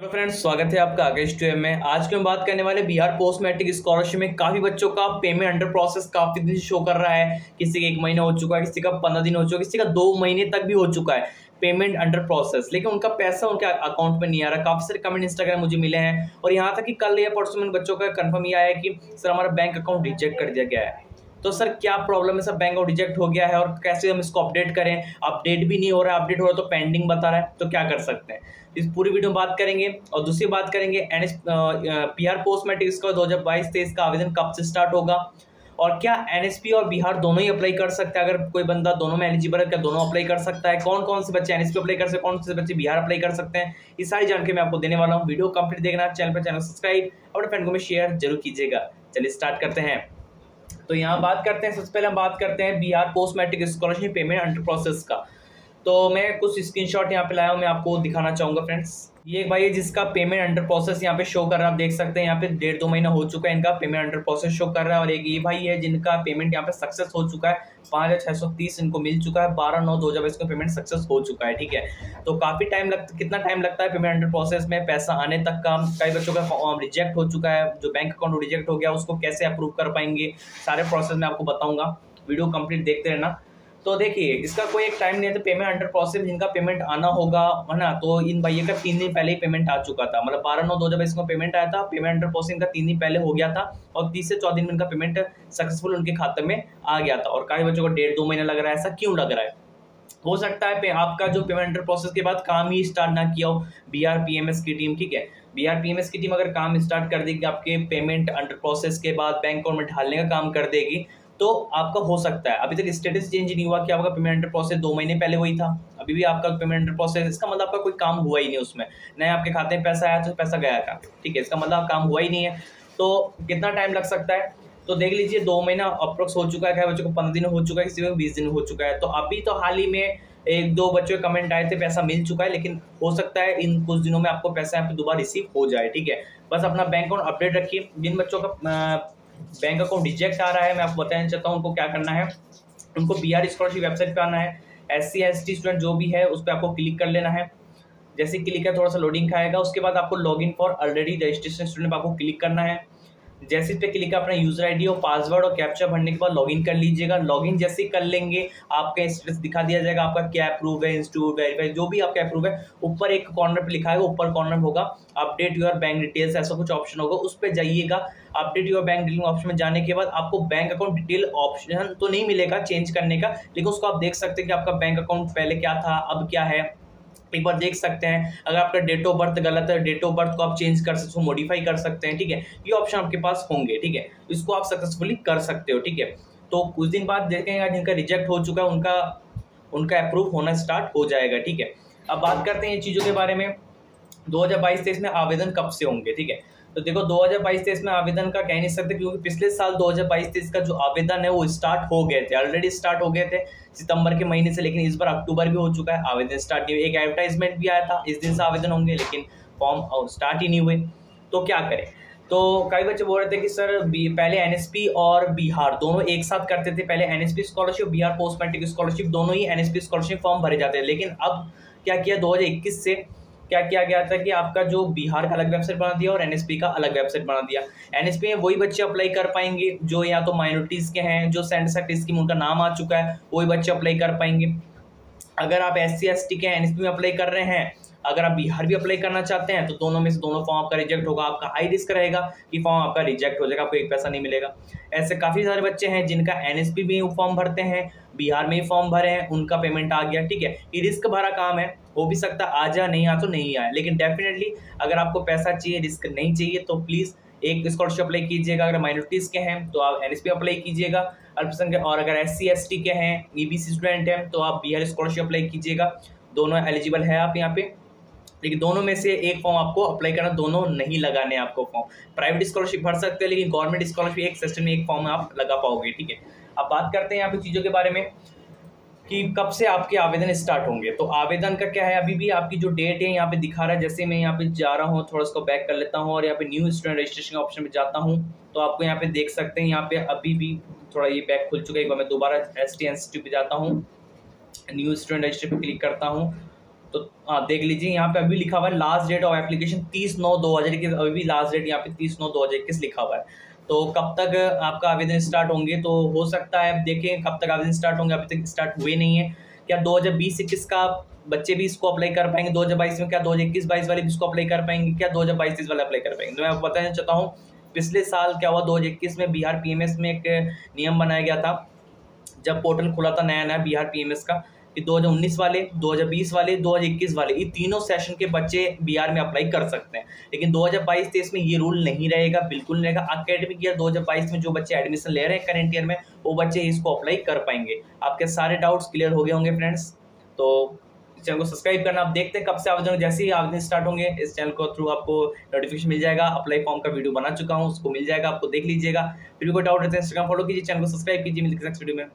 Hello friends, स्वागत है आपका आकेश टू में। आज के हम बात करने वाले बिहार पोस्ट मैट्रिक स्कॉलरशिप में। काफ़ी बच्चों का पेमेंट अंडर प्रोसेस काफ़ी दिन शो कर रहा है। किसी का एक महीना हो चुका है, किसी का पंद्रह दिन हो चुका है, किसी का दो महीने तक भी हो चुका है पेमेंट अंडर प्रोसेस लेकिन उनका पैसा उनके अकाउंट में नहीं आ रहा। काफ़ी सारे कमेंट इंस्टाग्राम मुझे मिले हैं। और यहाँ तक कि कल या परसों में बच्चों का कन्फर्म ये आया कि, सर, हमारा बैंक अकाउंट रिजेक्ट कर दिया गया है। तो सर, क्या प्रॉब्लम है सर? बैंक अकाउंट रिजेक्ट हो गया है और कैसे हम इसको अपडेट करें? अपडेट भी नहीं हो रहा है अपडेट हो रहा है तो पेंडिंग बता रहा है तो क्या कर सकते हैं? इस पूरी वीडियो में बात करेंगे और दूसरी बात करेंगे N S Bihar post matrics का दो हज़ार बाईस तेईस का आवेदन कब से स्टार्ट होगा? और क्या एनएसपी और बिहार दोनों ही अप्लाई कर सकते हैं? अगर कोई बंदा दोनों में एलिजिबल है, क्या दोनों अप्लाई कर सकता है? कौन कौन से बच्चे एनएसपी अप्लाई कर सकते हैं कौन से बच्चे बिहार अप्लाई कर सकते हैं? ये सारी जानकारी मैं आपको देने वाला हूँ। वीडियो कंप्लीट देखना चैनल पर चैनल सब्सक्राइब अपने फ्रेंड को में शेयर ज़रूर कीजिएगा। चलिए स्टार्ट करते हैं। तो यहाँ बात करते हैं, सबसे पहले हम बात करते हैं B R post matric scholarship payment under process का। तो मैं कुछ स्क्रीनशॉट यहाँ पे लाया हूँ, मैं आपको दिखाना चाहूँगा फ्रेंड्स ये एक भाई है जिसका पेमेंट अंडर प्रोसेस यहाँ पे शो कर रहा है, आप देख सकते हैं, यहाँ पे डेढ़ दो महीना हो चुका है इनका पेमेंट अंडर प्रोसेस शो कर रहा है, और एक ये भाई है जिनका पेमेंट यहाँ पे सक्सेस हो चुका है, पाँच हज़ार छः सौ तीस इनको मिल चुका है, बारह नौ दो हज़ार बाईस इसका पेमेंट सक्सेस हो चुका है, ठीक है? तो काफ़ी टाइम लगता कितना टाइम लगता है पेमेंट अंडर प्रोसेस में? पैसा आने तक का कई बच्चों का फॉर्म रिजेक्ट हो चुका है, जो बैंक अकाउंट रिजेक्ट हो गया, उसको कैसे अप्रूव कर पाएँगे? सारे प्रोसेस में आपको बताऊँगा। वीडियो कंप्लीट देखते रहना। तो देखिए, इसका कोई एक टाइम नहीं तो पेमेंट अंडर प्रोसेस जिनका पेमेंट आना होगा, है ना? तो इन भैया का तीन दिन पहले ही पेमेंट आ चुका था। मतलब बारह नौ दो जब इसको पेमेंट आया था पेमेंट अंडर प्रोसेस इनका तीन दिन पहले हो गया था और तीस से चौदह दिन में इनका पेमेंट सक्सेसफुल उनके खाते में आ गया था। और कई बच्चों को डेढ़ दो महीना लग रहा है, ऐसा क्यों लग रहा है? हो सकता है आपका जो पेमेंट अंडर प्रोसेस के बाद काम ही स्टार्ट ना किया हो। B R P M S की टीम ठीक है? B R P M S की टीम अगर काम स्टार्ट कर देगी, आपके पेमेंट अंडर प्रोसेस के बाद बैंक अकाउंट में ढालने का काम कर देगी तो आपका हो सकता है। अभी तक स्टेटस चेंज नहीं हुआ कि आपका पेमेंट अंडर प्रोसेस दो महीने पहले वही था। अभी भी आपका पेमेंट अंडर प्रोसेस इसका मतलब आपका कोई काम हुआ ही नहीं उसमें। नए आपके खाते में पैसा आया तो पैसा गया था। ठीक है, इसका मतलब काम हुआ ही नहीं है। तो कितना टाइम लग सकता है? तो देख लीजिए, दो महीना अप्रोक्स हो चुका है बच्चों को पंद्रह दिन हो चुका है, किसी को बीस दिन हो चुका है। तो अभी तो हाल ही में एक दो बच्चों के कमेंट आए थे, पैसा मिल चुका है, लेकिन हो सकता है इन कुछ दिनों में आपको पैसा यहाँ पे दोबारा रिसीव हो जाए। ठीक है, बस अपना बैंक अकाउंट अपडेट रखिए। जिन बच्चों का बैंक अकाउंट रिजेक्ट आ रहा है, मैं आपको बताना चाहता हूँ उनको क्या करना है। उनको बी आर स्कॉलरशिप वेबसाइट पर आना है S C S T student जो भी है, उस पर आपको क्लिक कर लेना है। जैसे क्लिक है, थोड़ा सा लोडिंग खाएगा, उसके बाद आपको log in for already registration student आपको क्लिक करना है। जैसे इस पर क्लिक अपना यूज़र आईडी और पासवर्ड और कैप्चा भरने के बाद लॉगिन कर लीजिएगा। लॉगिन जैसे ही कर लेंगे, आपका स्टेटस दिखा दिया जाएगा, आपका क्या अप्रूव है इंस्टीट्यूट वेरीफाई जो भी आपका अप्रूव है, ऊपर एक कॉर्नर पे लिखा है, ऊपर कॉर्नर होगा अपडेट योर बैंक डिटेल्स ऐसा कुछ ऑप्शन होगा, उस पर जाइएगा update your bank detail option में जाने के बाद आपको बैंक अकाउंट डिटेल ऑप्शन तो नहीं मिलेगा चेंज करने का, लेकिन उसको आप देख सकते हैं कि आपका बैंक अकाउंट पहले क्या था, अब क्या है। एक बार देख सकते हैं। अगर आपका डेट ऑफ़ बर्थ गलत है डेट ऑफ़ बर्थ को आप चेंज कर सकते हो मॉडिफाई कर सकते हैं, ठीक है? ये ऑप्शन आपके पास होंगे, ठीक है? इसको आप सक्सेसफुली कर सकते हो, ठीक है? तो कुछ दिन बाद देखेंगे, जिनका रिजेक्ट हो चुका है, उनका उनका अप्रूव होना स्टार्ट हो जाएगा, ठीक है? अब बात करते हैं इन चीज़ों के बारे में। दो हज़ार में आवेदन कब से होंगे, ठीक है? तो देखो 2022 तेईस में आवेदन का कह नहीं सकते, क्योंकि पिछले साल 2022 तेईस का जो आवेदन है, वो स्टार्ट हो गए थे ऑलरेडी स्टार्ट हो गए थे, सितंबर के महीने से, लेकिन इस बार अक्टूबर भी हो चुका है, आवेदन स्टार्ट नहीं हुए। एक एडवर्टाइजमेंट भी आया था, इस दिन से आवेदन होंगे, लेकिन फॉर्म स्टार्ट ही नहीं हुए। तो क्या करें? तो कई बच्चे बोल रहे थे कि सर पहले एनएसपी और बिहार दोनों एक साथ करते थे। पहले NSP scholarship Bihar post matric scholarship दोनों ही एनएसपी स्कॉलरशिप फॉर्म भरे जाते हैं लेकिन अब क्या किया 2021 से क्या किया गया था कि आपका जो बिहार का अलग वेबसाइट बना दिया और एनएसपी का अलग वेबसाइट बना दिया। एनएसपी में वही बच्चे अप्लाई कर पाएँगे, जो या तो माइनॉरिटीज़ के हैं, जो सेंटर सेक्ट स्कीम उनका नाम आ चुका है, वही बच्चे अप्लाई कर पाएँगे। अगर आप एस सी एस टी के एनएसपी में अप्लाई कर रहे हैं अगर आप बिहार भी अप्लाई करना चाहते हैं तो दोनों में से दोनों फॉर्म आपका रिजेक्ट होगा, आपका हाई रिस्क रहेगा कि फॉर्म आपका रिजेक्ट हो जाएगा, आपको एक पैसा नहीं मिलेगा। ऐसे काफ़ी सारे बच्चे हैं जिनका एनएसपी में फॉर्म भरते हैं, बिहार में ही फॉर्म भरे हैं, उनका पेमेंट आ गया, ठीक है। ये रिस्क भरा काम है, हो भी सकता आ जा नहीं आ तो नहीं आए। लेकिन डेफिनेटली अगर आपको पैसा चाहिए रिस्क नहीं चाहिए तो प्लीज़ एक स्कॉलरशिप अप्लाई कीजिएगा। अगर माइनॉरिटीज़ के हैं तो आप एन एस पी अप्लाई कीजिएगा। अल्पसंख्यक और अगर एस सी एस टी के हैं ई स्टूडेंट हैं तो आप बिहार स्कॉलरशिप अप्लाई कीजिएगा। दोनों एलिजिबल है आप यहाँ पे। लेकिन दोनों में से एक फॉर्म आपको अप्लाई करना, दोनों नहीं लगाने आपको फॉर्म प्राइवेट स्कॉलरशिप भर सकते हैं, लेकिन गवर्नमेंट स्कॉलरशिप एक सिस्टम में एक फॉर्म आप लगा पाओगे, ठीक है? अब बात करते हैं यहाँ पे चीज़ों के बारे में कि कब से आपके आवेदन स्टार्ट होंगे। तो आवेदन का क्या है? अभी भी आपकी जो डेट है, यहाँ पे दिखा रहा है, जैसे मैं यहाँ पे जा रहा हूँ, थोड़ा उसको बैक कर लेता हूँ और यहाँ पे न्यू स्टूडेंट रजिस्ट्रेशन ऑप्शन पे जाता हूँ तो आपको यहाँ पे देख सकते हैं, यहाँ पे अभी भी थोड़ा ये बैक खुल चुका है, एक बार मैं दोबारा एस टी पे जाता हूँ न्यू स्टूडेंट रजिस्ट्रेशन पे क्लिक करता हूँ तो हाँ देख लीजिए, यहाँ पे अभी लिखा हुआ है लास्ट डेट ऑफ़ एप्लीकेशन तीस नौ दो हज़ार इक्कीस, अभी भी लास्ट डेट यहाँ पे तीस नौ दो हज़ार इक्कीस लिखा हुआ है। तो कब तक आपका आवेदन स्टार्ट होंगे तो हो सकता है आप देखें कब तक आवेदन स्टार्ट होंगे, अभी तक स्टार्ट हुए नहीं है। क्या दो हज़ार बीस इक्कीस का बच्चे भी इसको अप्लाई कर पाएँगे? दो हज़ार बाईस में क्या दो हज़ार इक्कीस बाईस वाले भी इसको अप्लाई कर पाएँगे? क्या दो हज़ार बाईस तीस वाले अप्लाई कर पाएँगे? तो मैं आपको बताना चाहता हूँ, पिछले साल क्या हुआ, दो हज़ार इक्कीस में बिहार पीएमएस में एक नियम बनाया गया था। जब पोर्टल खुला था नया नया बिहार पीएमएस का कि 2019 वाले 2020 वाले 2021 वाले, ये तीनों सेशन के बच्चे बिहार में अप्लाई कर सकते हैं। लेकिन 2022-23 में ये रूल नहीं रहेगा, बिल्कुल नहीं रहेगा। अकेडमिक ईयर 2022 में जो बच्चे एडमिशन ले रहे हैं करेंट ईयर में, वो बच्चे इसको अप्लाई कर पाएँगे। आपके सारे डाउट्स क्लियर हो गए होंगे फ्रेंड्स तो चैनल को सब्सक्राइब करना। आप देखते हैं कब से आवेदन जैसे ही आवेदन स्टार्ट होंगे, इस चैनल को थ्रू आपको नोटिफिकेशन मिल जाएगा। अप्लाई फॉर्म का वीडियो बना चुका हूँ, उसको मिल जाएगा, आपको देख लीजिएगा। फिर भी कोई डाउट रहता है इंस्टाग्राम फॉलो कीजिए चैनल को सब्सक्राइब कीजिए, मिलते नेक्स्ट वीडियो में।